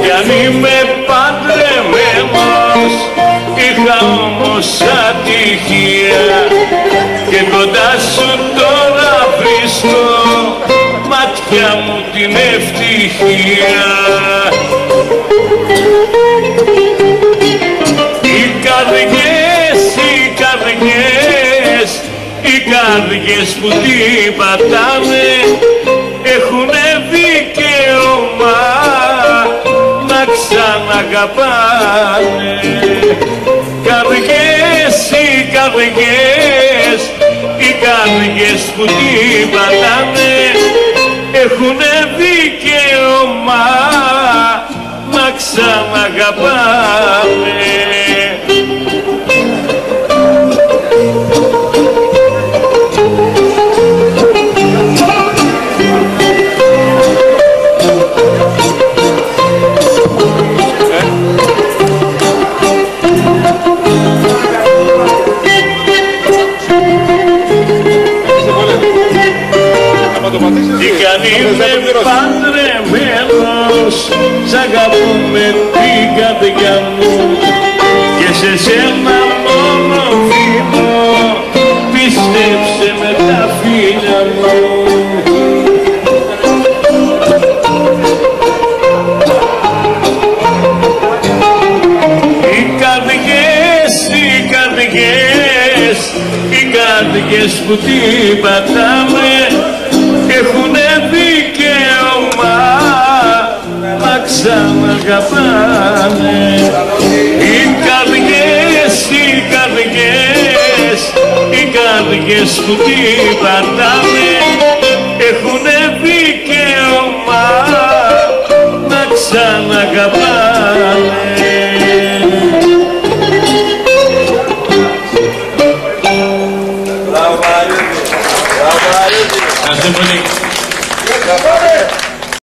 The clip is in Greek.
Κι αν είμαι παντρεμένος είχα όμως ατυχία. Και κοντά σου τώρα βρίσκω μάτια μου την ευτυχία. Οι καρδιές, οι καρδιές, οι καρδιές που την πατάνε ξαναγαπάνε. Καρδιές, οι καρδιές, οι καρδιές που την πατάνε έχουνε δικαίωμα να ξαναγαπάνε. Τι κάνει είμαι παντρεμένος Σ' αγαπώ με την καρδιά μου. Και σε σένα μόνο φίλο Πίστεψε με τα φίλια μου. Οι καρδιές, οι καρδιές Οι καρδιές που την πατάμε ξαναγαπάνε οι καρδιές, οι καρδιές οι καρδιές που την πατάμε έχουνε δικαίωμα να ξαναγαπάνε. Μπράβο Μαρίδη. Μπράβο